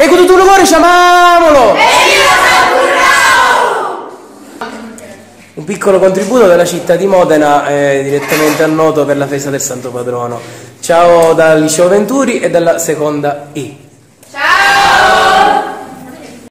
E con tutto il cuore chiamiamolo! Un piccolo contributo della città di Modena eh, direttamente a Noto per la festa del Santo Patrono. Ciao dal Liceo Venturi e dalla seconda I.